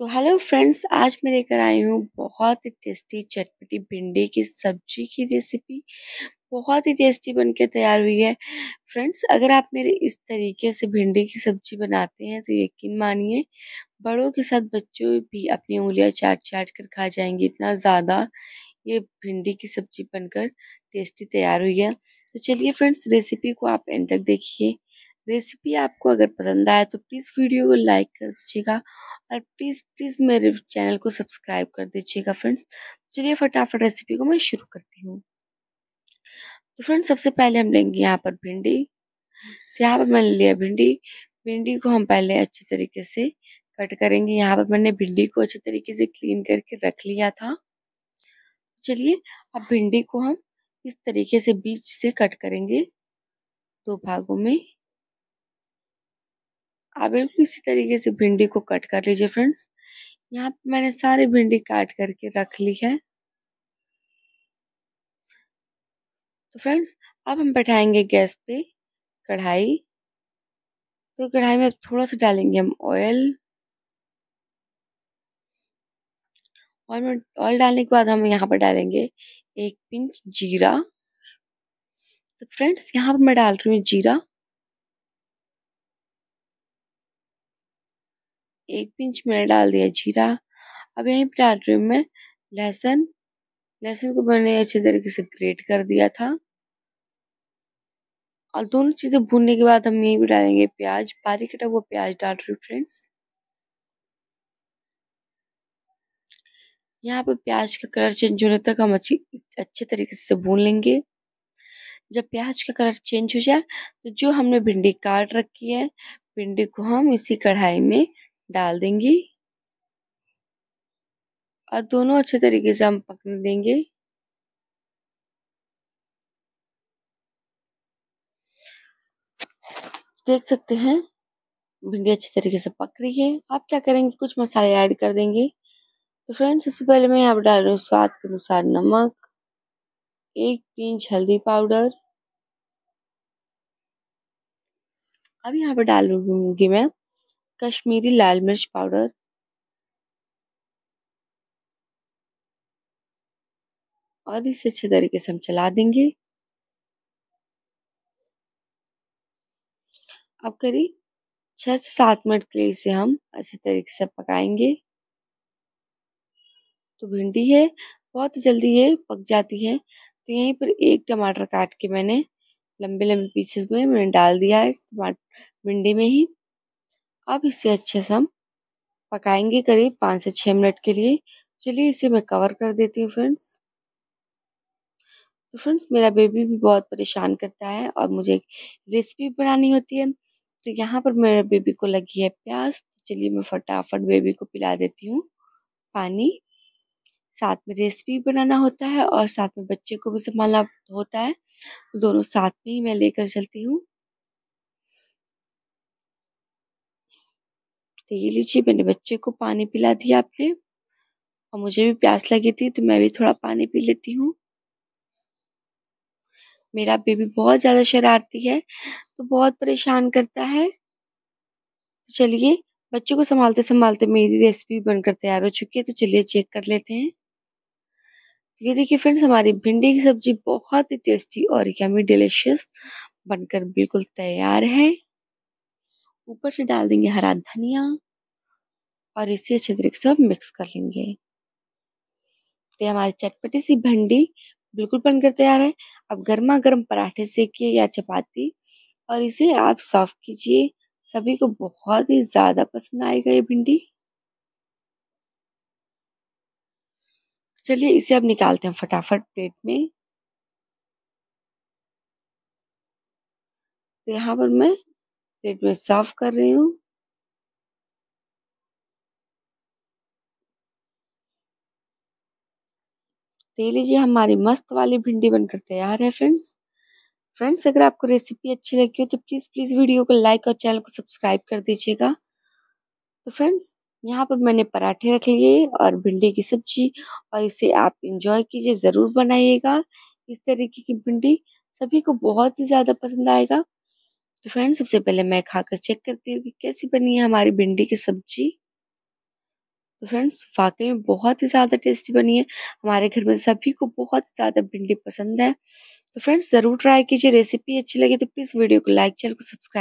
तो hello friends, आज मैं लेकर आई हूँ बहुत ही टेस्टी चटपटी भिंडी की सब्ज़ी की रेसिपी। बहुत ही टेस्टी बनके तैयार हुई है। फ्रेंड्स, अगर आप मेरे इस तरीके से भिंडी की सब्ज़ी बनाते हैं तो यकीन मानिए, बड़ों के साथ बच्चों भी अपनी उंगलियाँ चाट चाट कर खा जाएँगे। इतना ज़्यादा ये भिंडी की सब्ज़ी बनकर टेस्टी तैयार हुई है। तो चलिए फ्रेंड्स, रेसिपी को आप एंड तक देखिए। रेसिपी आपको अगर पसंद आए तो प्लीज़ वीडियो को लाइक कर दीजिएगा और प्लीज़ प्लीज़ मेरे चैनल को सब्सक्राइब कर दीजिएगा फ्रेंड्स। चलिए फटाफट रेसिपी को मैं शुरू करती हूँ। तो फ्रेंड्स, सबसे पहले हम लेंगे यहाँ पर भिंडी। तो यहाँ पर मैंने लिया भिंडी। भिंडी को हम पहले अच्छे तरीके से कट करेंगे। यहाँ पर मैंने भिंडी को अच्छे तरीके से क्लीन करके रख लिया था। चलिए, अब भिंडी को हम इस तरीके से बीच से कट करेंगे। दो भागों में। आप बिल्कुल इसी तरीके से भिंडी को कट कर लीजिए फ्रेंड्स। यहाँ पे मैंने सारी भिंडी काट करके रख ली है। तो फ्रेंड्स, अब हम बैठाएँगे गैस पे कढ़ाई। तो कढ़ाई में थोड़ा सा डालेंगे हम ऑयल। ऑयल में, ऑयल डालने के बाद हम यहाँ पर डालेंगे एक पिंच जीरा। तो फ्रेंड्स, यहाँ पर मैं डाल रही हूँ जीरा। एक पिंच मैंने डाल दिया जीरा। अब यहीं पे डाल मैं लहसुन। लहसुन को मैंने अच्छे तरीके से ग्रेट कर दिया था। और दोनों चीज़ें भूनने के बाद हम यहीं पे डालेंगे प्याज। बारीक कटा हुआ प्याज डाल रही हूँ फ्रेंड्स। यहाँ पे प्याज का कलर चेंज होने तक हम अच्छी, अच्छे तरीके से भून लेंगे। जब प्याज का कलर चेंज हो जाए तो जो हमने भिंडी काट रखी है, भिंडी को हम इसी कढ़ाई में डाल देंगी। और दोनों अच्छे तरीके से हम पकने देंगे। देख सकते हैं, भिंडी अच्छी तरीके से पक रही है। आप क्या करेंगे, कुछ मसाले ऐड कर देंगे। तो फ्रेंड्स, सबसे पहले मैं यहाँ पर डाल रही हूँ स्वाद के अनुसार नमक, एक पिंच हल्दी पाउडर। अब यहाँ पर डाल लूँगी मैं। कश्मीरी लाल मिर्च पाउडर। और इसे अच्छे तरीके से हम चला देंगे। अब करीब छह से सात मिनट के लिए इसे हम अच्छे तरीके से पकाएँगे। तो भिंडी है, बहुत जल्दी ये पक जाती है। तो यहीं पर एक टमाटर काट के मैंने लंबे लंबे पीसेस में मैंने डाल दिया है भिंडी में ही। अब इसे अच्छे से हम पकाएँगे करीब पाँच से छः मिनट के लिए। चलिए इसे मैं कवर कर देती हूँ फ्रेंड्स तो फ्रेंड्स मेरा बेबी भी बहुत परेशान करता है और मुझे एक रेसिपी बनानी होती है। तो यहाँ पर मेरे बेबी को लगी है प्यास तो चलिए मैं फटाफट बेबी को पिला देती हूँ पानी। साथ में रेसिपी बनाना होता है और साथ में बच्चे को भी संभालना होता है। तो दोनों साथ में ही मैं लेकर चलती हूँ। तो ये लीजिए, मैंने बच्चे को पानी पिला दिया आपने। और मुझे भी प्यास लगी थी तो मैं भी थोड़ा पानी पी लेती हूँ। मेरा बेबी बहुत ज़्यादा शरारती है तो बहुत परेशान करता है। तो चलिए, बच्चों को संभालते संभालते मेरी रेसिपी बनकर तैयार हो चुकी है तो चलिए चेक कर लेते हैं। तो ये देखिए फ्रेंड्स, हमारी भिंडी की सब्ज़ी बहुत ही टेस्टी और यमी डिलिशियस बनकर बिल्कुल तैयार है। ऊपर से डाल देंगे हरा धनिया और इसे अच्छे तरीके से मिक्स कर लेंगे। तो हमारी चटपटी सी भिंडी बिल्कुल बनकर तैयार है। अब गर्मा गर्म पराठे सेकिए या चपाती और इसे आप सर्व कीजिए। सभी को बहुत ही ज़्यादा पसंद आएगा ये भिंडी। चलिए इसे अब निकालते हैं फटाफट प्लेट में। तो यहाँ पर मैं प्लेट में सर्व कर रही हूँ। ले लीजिए, हमारी मस्त वाली भिंडी बनकर तैयार है फ्रेंड्स। फ्रेंड्स, अगर आपको रेसिपी अच्छी लगी हो तो प्लीज़ प्लीज़ वीडियो को लाइक और चैनल को सब्सक्राइब कर दीजिएगा। तो फ्रेंड्स, यहाँ पर मैंने पराठे रख लिए और भिंडी की सब्ज़ी, और इसे आप इंजॉय कीजिए, ज़रूर बनाइएगा। इस तरीके की भिंडी सभी को बहुत ही ज़्यादा पसंद आएगा। तो फ्रेंड्स सबसे पहले मैं खाकर चेक करती हूँ कि कैसी बनी है हमारी भिंडी की सब्ज़ी। तो फ्रेंड्स वाकई में बहुत ही ज़्यादा टेस्टी बनी है। हमारे घर में सभी को बहुत ज़्यादा भिंडी पसंद है। तो फ्रेंड्स ज़रूर ट्राई कीजिए रेसिपी अच्छी लगी तो प्लीज़ वीडियो को लाइक चैनल को सब्सक्राइब